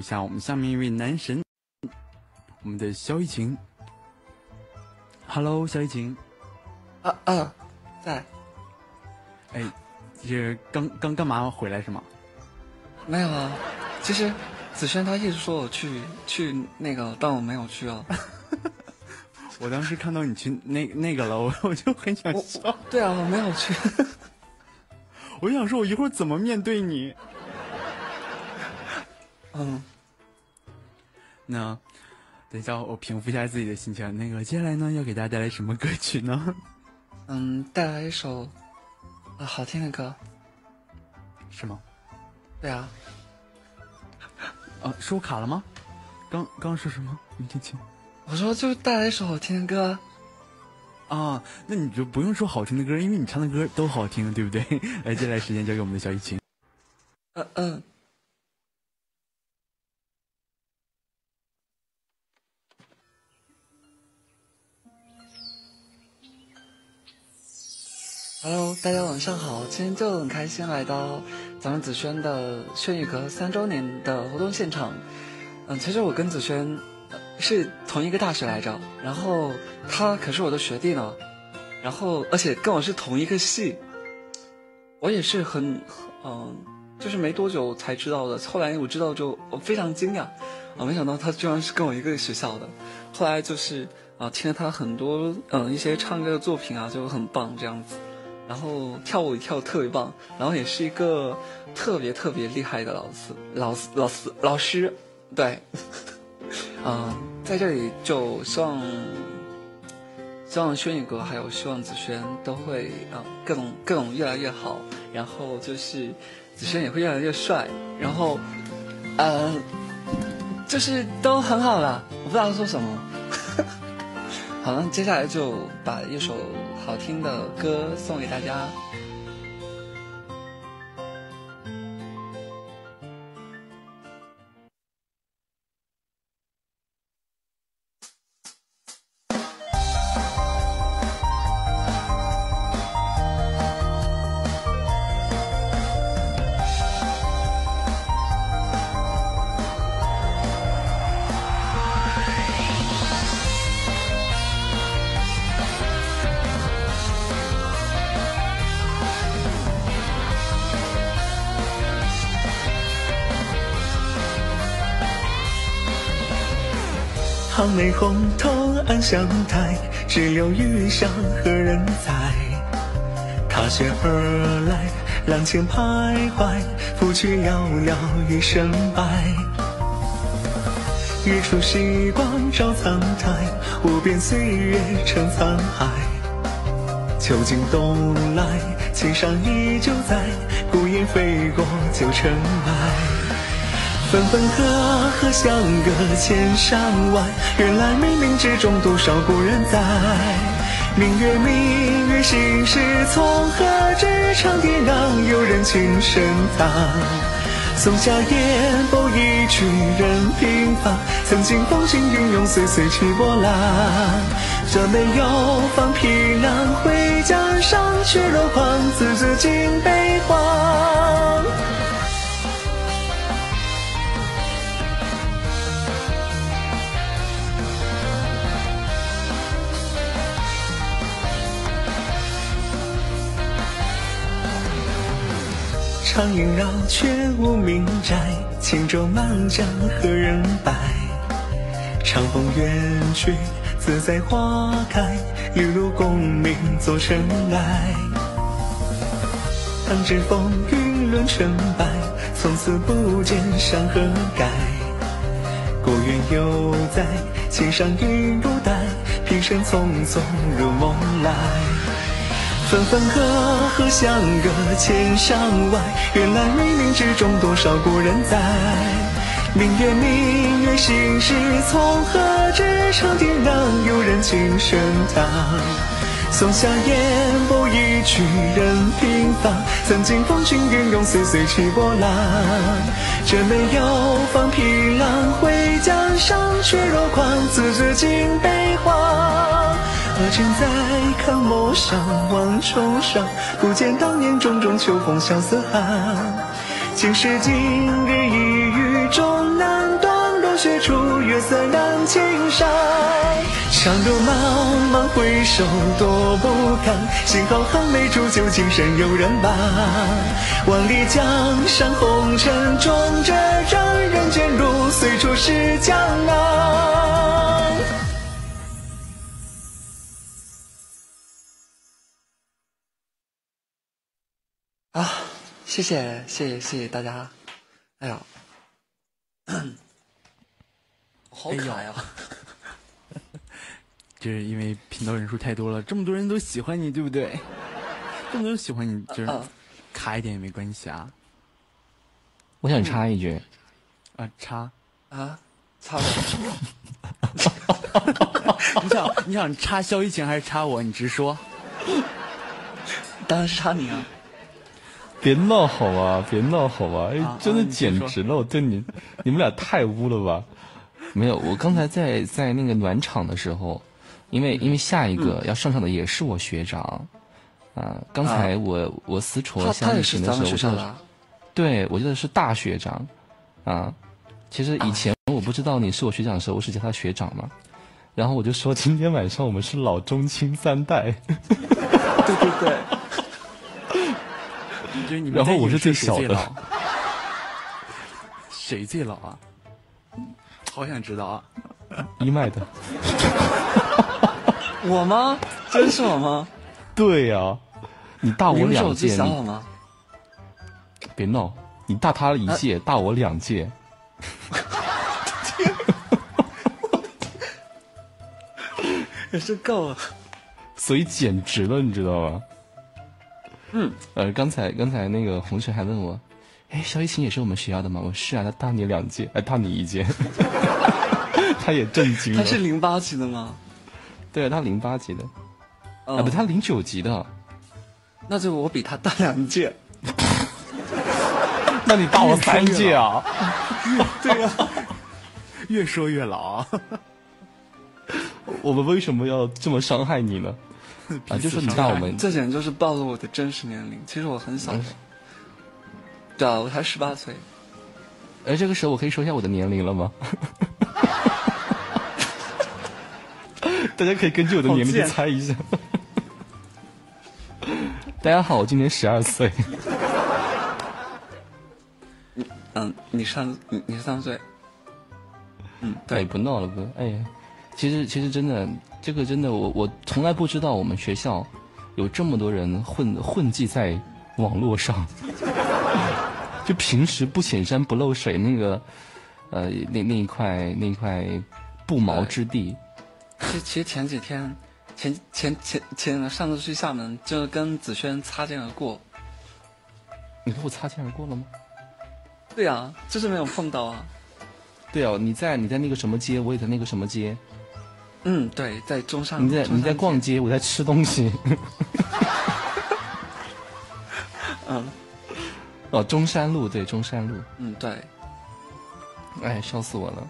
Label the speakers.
Speaker 1: 一下我们下面一位男神，我们的肖一晴。Hello，肖一晴。
Speaker 2: 啊啊，在。
Speaker 1: 哎，这刚刚干嘛回来是吗？
Speaker 2: 没有啊，其实子轩他一直说我去去那个，但我没有去啊。
Speaker 1: 我当时看到你去那那个了，我我就很想笑。
Speaker 2: 对啊，我没有去。
Speaker 1: 我想说，我一会儿怎么面对你？
Speaker 2: 嗯，
Speaker 1: 那等一下我平复一下自己的心情。那个接下来呢，要给大家带来什么歌曲呢？
Speaker 2: 嗯，带来一首啊好听的歌，
Speaker 1: 是吗？
Speaker 2: 对啊。
Speaker 1: 啊，是我卡了吗？刚刚说什么？没听清。
Speaker 2: 我说就带来一首好听的歌。
Speaker 1: 啊，那你就不用说好听的歌，因为你唱的歌都好听，对不对？来，接下来时间交给我们的小雨晴。
Speaker 2: 嗯嗯。Hello，大家晚上好，今天就很开心来到咱们子轩的轩宇阁三周年的活动现场。嗯，其实我跟子轩是同一个大学来着，然后他可是我的学弟呢，然后而且跟我是同一个系，我也是很嗯，就是没多久才知道的。后来我知道就我非常惊讶，啊，没想到他居然是跟我一个学校的。后来就是啊，听了他很多嗯一些唱歌的作品啊，就很棒这样子。然后跳舞跳特别棒，然后也是一个特别特别厉害的老师，老师老师老师，对，嗯，在这里就希望希望轩宇哥还有希望子轩都会啊各种各种越来越好，然后就是子轩也会越来越帅，然后嗯，就是都很好了，我不知道说什么。好了，接下来就把一首。好听的歌送给大家。
Speaker 3: 堂内红透暗香台，只有余香何人在？踏雪而来，廊前徘徊，拂去寥寥一身白。日出西光照苍苔，无边岁月成沧海。秋尽冬来，青山依旧在，孤雁飞过旧城外。分分合合相隔千山外，原来冥冥之中多少故人在。明月明月心事从何知？长堤让有人情深藏。松下烟波一曲人平凡，曾经风轻云涌岁岁起波澜。这没有放皮囊回江上，却落狂字字尽悲欢。长萦绕却无名斋，轻舟满江何人摆？长风远去，自在花开，一路功名作尘埃。当知风云论成败，从此不见山河改。故园犹在，青山云如黛，平生匆匆如梦来。分分合合相隔千山外，原来冥冥之中多少故人在。明月明月心事从何知？长堤让游人情深藏。松下烟波一曲任平放，曾经风轻云涌岁岁起波澜。这没有放皮囊回江上，却若狂字字尽悲。何曾在看陌上望重上，不见当年种种秋风萧瑟寒。今时今日一语终难。雪处，月色染青山。长路茫茫，回首多不堪。幸好寒梅煮酒，今生有人伴。万里江山红尘中，这让人间路，随处是江南。
Speaker 2: 啊，谢谢谢谢谢谢大家，哎呀，好卡呀！
Speaker 1: 就是因为频道人数太多了，这么多人都喜欢你，对不对？这么多人喜欢你，就是
Speaker 2: 啊
Speaker 1: 卡一点也没关系啊。
Speaker 4: 我想插一句，
Speaker 1: 啊，插，
Speaker 2: 啊，插！
Speaker 1: 你想你想插萧一晴还是插我？你直说。
Speaker 2: 当然是插你啊！
Speaker 4: 别闹好吗？别闹好吗？哎
Speaker 1: 啊，
Speaker 4: 真的简直了！我对你，你们俩太污了吧？没有，我刚才在在那个暖场的时候，因为因为下一
Speaker 2: 嗯
Speaker 4: 个要上场的也是我学长，啊，刚才我我私戳
Speaker 2: 他他
Speaker 4: 萧雨
Speaker 2: 也是咱
Speaker 4: 晴的时候，我对我记得是大学长，啊，其实以前我不知道你是我学长的时候，我是叫他学长嘛，然后我就说今天晚上我们是老中青三代，
Speaker 2: 对 对对，
Speaker 1: 就是你们
Speaker 4: 然后我是最小的
Speaker 1: 谁最老？啊？好想知道啊！
Speaker 4: 一麦的，
Speaker 2: 我吗？真是我吗？
Speaker 4: 对呀、你大我两届？别闹，你大他一届，大我两届，
Speaker 2: 也是够了。
Speaker 4: 所以简直了，你知道吗？
Speaker 2: 嗯，
Speaker 4: 呃，刚才刚才那个红尘还问我，哎，肖一琴也是我们学校的吗？我是啊，他大你两届，哎，大你一届，他也震惊了。
Speaker 2: 他是零八级的吗？
Speaker 4: 对啊，他零八级的，
Speaker 2: 嗯
Speaker 4: 啊不，他零九级的，
Speaker 2: 那就我比他大两届。
Speaker 4: 那你大我三届啊？
Speaker 2: 对呀、
Speaker 1: 越说越老啊！
Speaker 4: 我们为什么要这么伤害你呢？啊，就说你看我们
Speaker 2: 这简直就是暴露我的真实年龄。其实我很小的。对啊，我才十八岁。
Speaker 4: 哎这个时候，我可以说一下我的年龄了吗？大家可以根据我的年龄去猜一下。大家好，我今年十二岁。
Speaker 2: 嗯，你上你你三岁。嗯，
Speaker 4: 哎，
Speaker 2: 对，
Speaker 4: 不闹了，不，哎呀，其实其实真的，这个真的，我我从来不知道我们学校有这么多人混混迹在网络上，就平时不显山不漏水那个，呃，那那一块那一块不毛之地，
Speaker 2: 其实其实前几天，前前前前上次去厦门，就跟子轩擦肩而过。
Speaker 4: 你和我擦肩而过了吗？
Speaker 2: 对啊，就是没有碰到啊。
Speaker 4: 对啊，你在你在那个什么街，我也在那个什么街，
Speaker 2: 嗯，对，在中山。
Speaker 4: 你在你在。逛街，我在吃东西。
Speaker 2: 嗯
Speaker 4: 哦，中山路对中山路，
Speaker 2: 嗯，对。
Speaker 4: 哎，笑死我了。